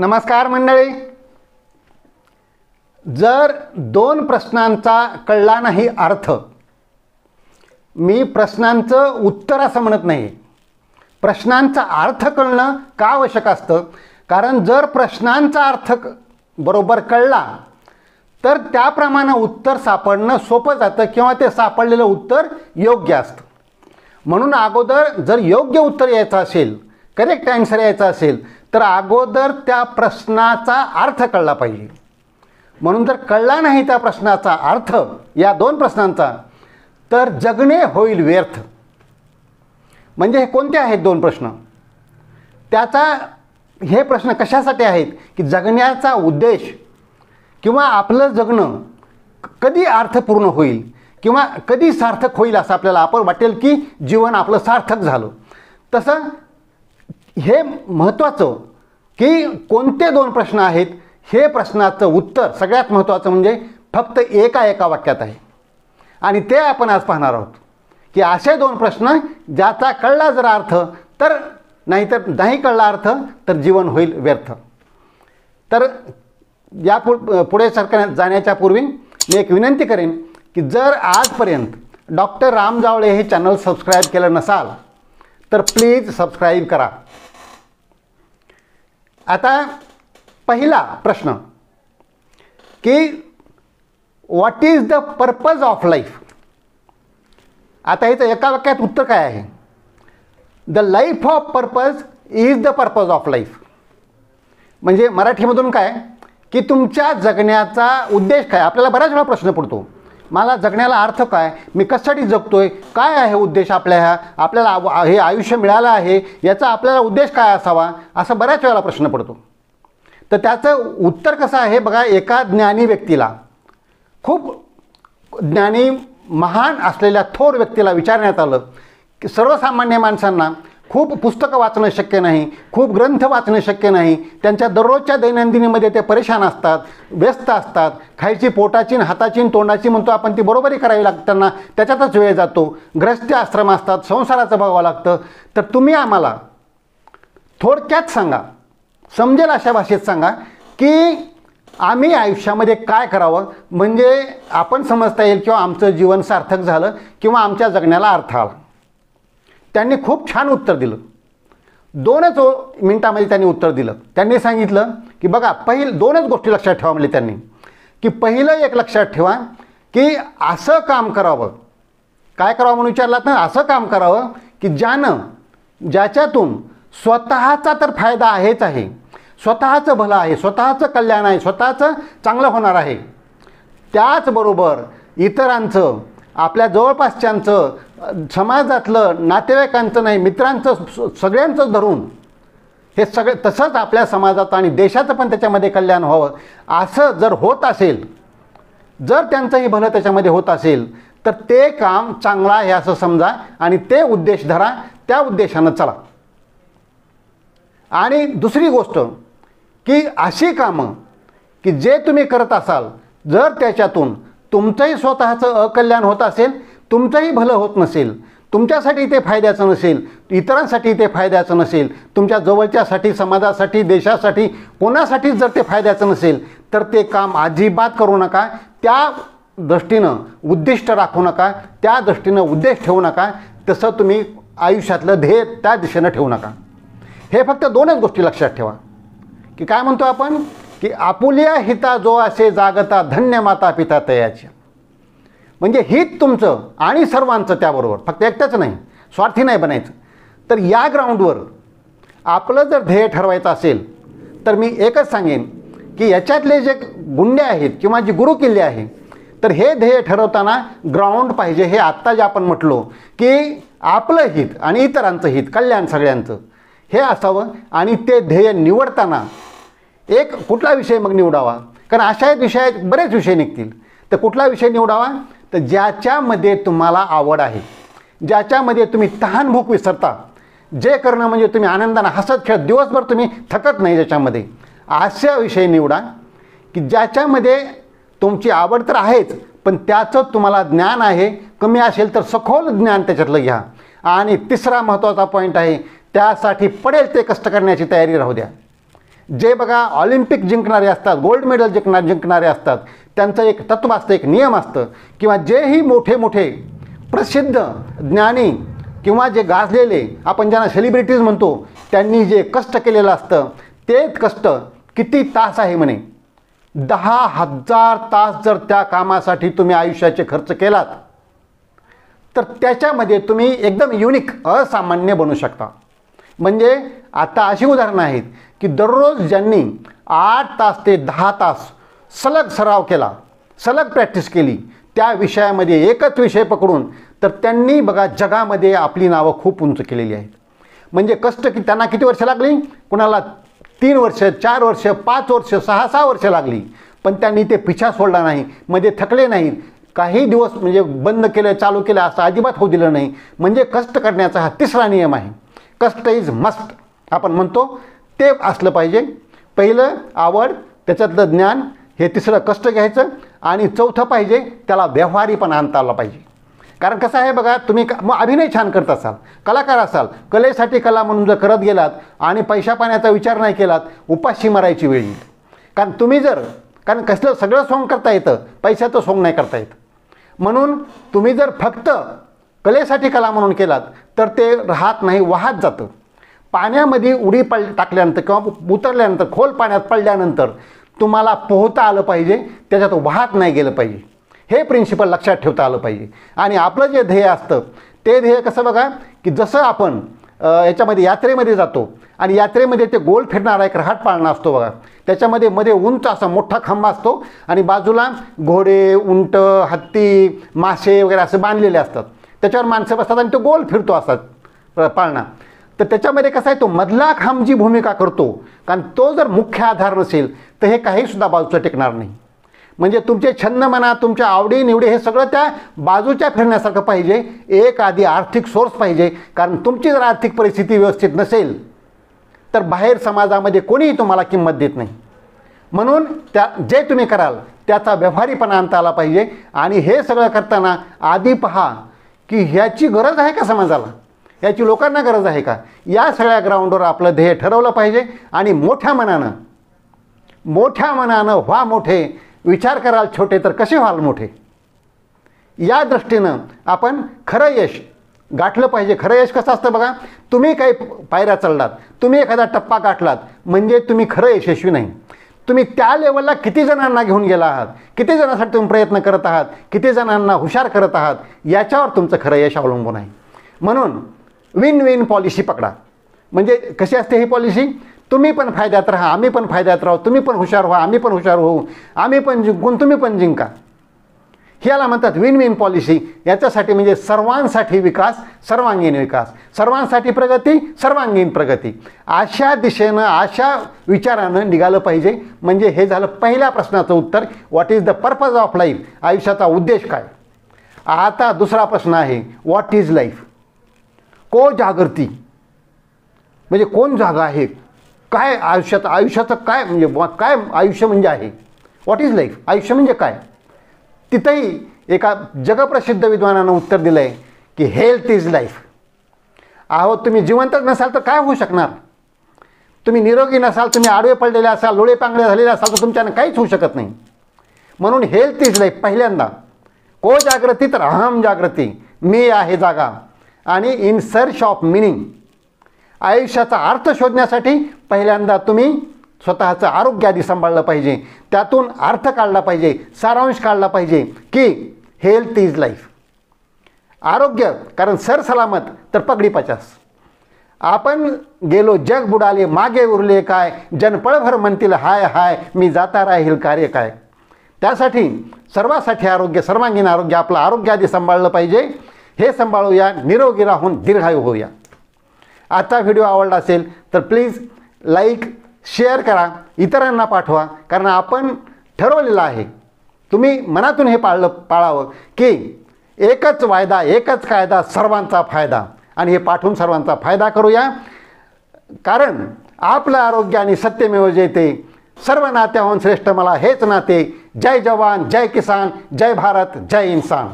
नमस्कार मंडळी. जर दोन प्रश्नांचा कळला नाही अर्थ मी प्रश्नांचं उत्तर असं म्हणत नाही. प्रश्नांचा अर्थ कळणं का आवश्यक असतं? कारण जर प्रश्नांचा अर्थ बरोबर कळला तर त्याप्रमाणे उत्तर सापडणं सोपं जातं किंवा ते सापडलेलं उत्तर योग्य असतं. म्हणून अगोदर जर योग्य उत्तर यायचं असेल करेक्ट आन्सर यायचा असेल तर अगोदर त्या प्रश्नाचा अर्थ कळला पाहिजे. म्हणून जर कळला नाही त्या प्रश्नाचा अर्थ या दोन प्रश्नांचा तर जगणे होईल व्यर्थ. म्हणजे हे कोणते आहेत दोन प्रश्न? त्याचा हे प्रश्न कशासाठी आहेत? की जगण्याचा उद्देश किंवा आपलं जगणं कधी अर्थपूर्ण होईल किंवा कधी सार्थक होईल असं आपल्याला आपण वाटेल की जीवन आपलं सार्थक झालं. तसं हे महत्त्वाचं की कोणते दोन प्रश्न आहेत हे प्रश्नाचं उत्तर सगळ्यात महत्त्वाचं म्हणजे फक्त एका एका वाक्यात आहे. आणि ते आपण आज पाहणार आहोत की असे दोन प्रश्न ज्याचा कळला जर अर्थ तर नाहीतर नाही कळला अर्थ तर जीवन होईल व्यर्थ. तर या पु पुढे सरकार जाण्याच्या पूर्वी मी एक विनंती करेन की जर आजपर्यंत डॉक्टर राम जावळे हे चॅनल सबस्क्राईब केलं नसाल तर प्लीज सबस्क्राईब करा. आता पहिला प्रश्न की what is the purpose of life आता याचं एका वाक्यात उत्तर काय आहे? The life of purpose is the purpose of life म्हणजे मराठीमधून काय? की तुमच्या जगण्याचा उद्देश काय? आपल्याला बऱ्याच वेळा प्रश्न पडतो. मला जगण्याला अर्थ काय? मी कशासाठी जगतोय? काय आहे उद्देश आपल्या ह्या? आपल्याला हे आयुष्य मिळालं आहे याचा आपल्याला उद्देश काय असावा? असा बऱ्याच वेळेला प्रश्न पडतो. तर त्याचं उत्तर कसं आहे? बघा एका ज्ञानी व्यक्तीला खूप ज्ञानी महान असलेल्या थोर व्यक्तीला विचारण्यात आलं की सर्वसामान्य माणसांना खूप पुस्तकं वाचणं शक्य नाही खूप ग्रंथ वाचणं शक्य नाही. त्यांच्या दररोजच्या दैनंदिनीमध्ये ते परेशान असतात व्यस्त असतात. खायची पोटाची हाताची तोंडाची म्हणतो आपण ती बरोबरी करावी लागते त्यांना. त्याच्यातच वेळ जातो. ग्रस्त आश्रम असतात संसाराचं बघावं लागतं. तर तुम्ही आम्हाला थोडक्यात सांगा समजेल अशा भाषेत सांगा की आम्ही आयुष्यामध्ये काय करावं? म्हणजे आपण समजता येईल किंवा आमचं जीवन सार्थक झालं किंवा आमच्या जगण्याला अर्थ आला. त्यांनी खूप छान उत्तर दिलं. दोनच मिनटामध्ये त्यांनी उत्तर दिलं. त्यांनी सांगितलं की बघा पहिल दोनच गोष्टी लक्षात ठेवा म्हणले त्यांनी. की पहिलं एक लक्षात ठेवा की असं काम करावं. काय करावं म्हणून विचारलात ना? असं काम करावं की ज्यानं ज्याच्यातून स्वतःचा तर फायदा आहेच आहे. स्वतःचं भलं आहे स्वतःचं कल्याण आहे स्वतःचं चांगलं होणार आहे. त्याचबरोबर इतरांचं आपल्या जवळपासच्यांचं समाजातलं नातेवाईकांचं नाही मित्रांचं सगळ्यांचं धरून हे सगळं तसंच आपल्या समाजाचं आणि देशाचं पण त्याच्यामध्ये कल्याण व्हावं. असं जर होत असेल जर त्यांचंही भलं त्याच्यामध्ये होत असेल तर ते काम चांगलं आहे असं समजा आणि ते उद्देश धरा त्या उद्देशानं चला. आणि दुसरी गोष्ट की अशी कामं की जे तुम्ही करत असाल जर त्याच्यातून तुमचंही स्वतःचं अकल्याण होत असेल तुमचंही भलं होत नसेल तुमच्यासाठी ते फायद्याचं नसेल इतरांसाठी ते फायद्याचं नसेल तुमच्या जवळच्यासाठी समाजासाठी देशासाठी कोणासाठीच जर ते फायद्याचं नसेल तर ते काम अजिबात करू नका. त्या दृष्टीनं उद्दिष्ट राखू नका त्या दृष्टीनं उद्देश ठेवू नका. तसं तुम्ही आयुष्यातलं ध्येय त्या दिशेनं ठेवू नका. हे फक्त दोनच गोष्टी लक्षात ठेवा. की काय म्हणतो आपण? की आपुल्या हिता जो असे जागता धन्य माता पिता तयाच्या म्हणजे हित तुमचं आणि सर्वांचं त्याबरोबर. फक्त एकट्याचं नाही स्वार्थी नाही बनायचं. तर या ग्राउंडवर आपलं जर ध्येय ठरवायचं असेल तर मी एकच सांगेन की याच्यातले जे गुंडे आहेत किंवा जी गुरुकिल्ले आहे तर हे ध्येय ठरवताना ग्राउंड पाहिजे. हे आत्ता जे आपण म्हटलो की आपलं हित आणि इतरांचं हित कल्याण सगळ्यांचं हे असावं आणि ते ध्येय निवडताना एक कुठला विषय मग निवडावा? कारण अशा एक विषयात बरेच विषय निघतील. तर कुठला विषय निवडावा? तर ज्याच्यामध्ये तुम्हाला आवड आहे ज्याच्यामध्ये तुम्ही तहानभूक विसरता जे करणं म्हणजे तुम्ही आनंदानं हसत खेळत दिवसभर तुम्ही थकत नाही ज्याच्यामध्ये असा विषय निवडा की ज्याच्यामध्ये तुमची आवड तर आहेच पण त्याचं तुम्हाला ज्ञान आहे कमी असेल तर सखोल ज्ञान त्याच्यातलं घ्या. आणि तिसरा महत्त्वाचा पॉईंट आहे त्यासाठी पडेल ते कष्ट करण्याची तयारी राहू द्या. जे बघा ऑलिम्पिक जिंकणारे असतात गोल्ड मेडल जिंकणार जिंकणारे असतात त्यांचं एक तत्व असतं एक नियम असतं किंवा जेही मोठे मोठे प्रसिद्ध ज्ञानी किंवा जे गाजलेले आपण ज्यांना सेलिब्रिटीज म्हणतो त्यांनी जे कष्ट केलेलं असतं तेच कष्ट किती तास आहे म्हणे? दहा हजार तास जर त्या कामासाठी तुम्ही आयुष्याचे खर्च केलात तर त्याच्यामध्ये तुम्ही एकदम युनिक असामान्य बनू शकता. म्हणजे आता अशी उदाहरणं आहेत की दररोज ज्यांनी आठ तास ते दहा तास सलग सराव केला सलग प्रॅक्टिस केली त्या विषयामध्ये एकच विषय पकडून तर त्यांनी बघा जगामध्ये आपली नावं खूप उंच केलेली आहेत. म्हणजे कष्ट की त्यांना किती वर्ष लागली? कुणाला तीन वर्ष चार वर्ष पाच वर्ष सहा सहा वर्ष लागली. पण त्यांनी ते पिछा सोडला नाही मध्ये थकले नाहीत. काही दिवस म्हणजे बंद केलं चालू केलं असं अजिबात होऊ दिलं नाही. म्हणजे कष्ट करण्याचा हा तिसरा नियम आहे. कष्ट इज मस्ट. आपण म्हणतो ते असलं पाहिजे. पहिलं आवड त्याच्यातलं ज्ञान हे तिसरं कष्ट घ्यायचं आणि चौथं पाहिजे त्याला व्यवहारी पण आणता आला पाहिजे. कारण कसं आहे बघा तुम्ही मग अभिनय छान करत असाल कलाकार असाल कलेसाठी कला म्हणून जर करत गेलात आणि पैशा पाण्याचा विचार नाही केलात उपाशी मारायची वेळ येईल. कारण तुम्ही जर कारण कसलं सगळं सोंग करता येतं पैशाचं सोंग नाही करता येत. म्हणून तुम्ही जर फक्त कलेसाठी कला म्हणून केलात तर ते राहत नाही वाहत जातं. पाण्यामध्ये उडी पड टाकल्यानंतर किंवा उतरल्यानंतर खोल पाण्यात पडल्यानंतर तुम्हाला पोहता आलं पाहिजे त्याच्यात वाहत नाही गेलं पाहिजे. हे प्रिन्सिपल लक्षात ठेवता आलं पाहिजे. आणि आपलं जे ध्येय असतं ते ध्येय कसं बघा की जसं आपण याच्यामध्ये यात्रेमध्ये जातो आणि यात्रेमध्ये ते गोल फिरणारा एक रहाट पाळणा असतो बघा. त्याच्यामध्ये मध्ये उंच असा मोठा खांबा असतो आणि बाजूला घोडे उंट हत्ती मासे वगैरे असे बांधलेले असतात. त्याच्यावर माणसं बसतात आणि तो गोल फिरतो असतात प- पाळणा. तर त्याच्यामध्ये कसं आहे तो मधला खांब जी भूमिका करतो कारण तो जर मुख्य आधार नसेल तर हे काहीसुद्धा बाजूचं टिकणार नाही. म्हणजे तुमचे छंद म्हणा तुमच्या आवडी निवडी हे सगळं त्या बाजूच्या फिरण्यासारखं पाहिजे एक आधी आर्थिक सोर्स पाहिजे कारण तुमची जर आर्थिक परिस्थिती व्यवस्थित नसेल तर बाहेर समाजामध्ये कोणीही तुम्हाला किंमत देत नाही. म्हणून त्या जे तुम्ही कराल त्याचा व्यवहारीपणा आणता आला पाहिजे. आणि हे सगळं करताना आधी पहा की ह्याची गरज आहे का समाजाला? याची लोकांना गरज आहे का? या सगळ्या ग्राउंडवर आपलं ध्येय ठरवलं पाहिजे आणि मोठ्या मनानं मोठ्या मनानं व्हा मोठे. विचार कराल छोटे तर कसे व्हाल मोठे? या दृष्टीनं आपण खरं यश गाठलं पाहिजे. खरं यश कसं असतं बघा तुम्ही काही पायऱ्या चढलात तुम्ही एखादा टप्पा गाठलात म्हणजे तुम्ही खरं यशस्वी नाही. तुम्ही त्या लेवलला किती जणांना घेऊन गेला आहात? किती जणांसाठी तुम्ही प्रयत्न करत आहात? किती जणांना हुशार करत आहात? याच्यावर तुमचं खरं यश अवलंबून आहे. म्हणून विन विन पॉलिसी पकडा. म्हणजे कशी असते ही पॉलिसी तुम्ही पण फायद्यात राहा आम्ही पण फायद्यात राहू तुम्ही पण हुशार व्हा आम्ही पण हुशार होऊ आम्ही पण जिंकून तुम्ही पण जिंका. ह्याला म्हणतात विन विन पॉलिसी याच्यासाठी म्हणजे सर्वांसाठी विकास सर्वांगीण विकास. सर्वांसाठी प्रगती सर्वांगीण प्रगती. अशा दिशेनं अशा विचारानं निघालं पाहिजे. म्हणजे हे झालं पहिल्या प्रश्नाचं उत्तर. What is the purpose of life आयुष्याचा उद्देश काय? आता दुसरा प्रश्न आहे. व्हॉट इज लाईफ को जागृती? म्हणजे कोण जागा आहे? काय आयुष्यात आयुष्याचं काय म्हणजे काय आयुष्य म्हणजे आहे? व्हॉट इज लाईफ आयुष्य म्हणजे काय? तिथंही एका जगप्रसिद्ध विद्वानानं उत्तर दिलं आहे की हेल्थ इज लाईफ आहो तुम्ही जिवंतच नसाल तर काय होऊ शकणार? तुम्ही निरोगी नसाल तुम्ही आडवे पडलेले असाल लोळे पांगळे झालेले असाल तर तुमच्यानं काहीच होऊ शकत नाही. म्हणून हेल्थ इज लाईफ पहिल्यांदा. को जागृती तर अहम जागृती. मी आहे जागा. आणि इन सर्च ऑफ मिनिंग आयुष्याचा अर्थ शोधण्यासाठी पहिल्यांदा तुम्ही स्वतःचं आरोग्य आधी सांभाळलं पाहिजे. त्यातून अर्थ काढला पाहिजे सारांश काढला पाहिजे की हेल्थ इज लाईफ आरोग्य कारण सर सलामत तर पगडी पचास. आपण गेलो जग बुडाले मागे उरले काय? जनपळभर म्हणतील हाय हाय मी जाता राहील कार्य काय? त्यासाठी सर्वासाठी आरोग्य सर्वांगीण आरोग्य आपलं आरोग्य आधी सांभाळलं पाहिजे. हे सांभाळूया निरोगी राहून दीर्घायू होऊया. आजचा व्हिडिओ आवडला असेल तर प्लीज लाईक शेअर करा इतरांना पाठवा कारण आपण ठरवलेलं आहे. तुम्ही मनातून हे पाळलं पाळावं की एकच वायदा एकच कायदा सर्वांचा फायदा. आणि हे पाठवून सर्वांचा फायदा करूया. कारण आपलं आरोग्य आणि सत्यमेव जयते सर्व नात्याहून श्रेष्ठ मला हेच नाते. जय जवान जय किसान जय भारत जय इन्सान.